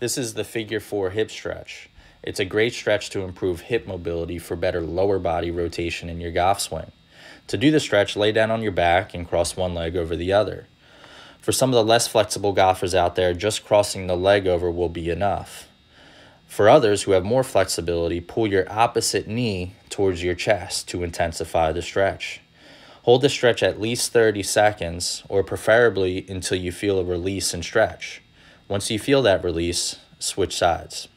This is the figure four hip stretch. It's a great stretch to improve hip mobility for better lower body rotation in your golf swing. To do the stretch, lay down on your back and cross one leg over the other. For some of the less flexible golfers out there, just crossing the leg over will be enough. For others who have more flexibility, pull your opposite knee towards your chest to intensify the stretch. Hold the stretch at least 30 seconds, or preferably until you feel a release and stretch. Once you feel that release, switch sides.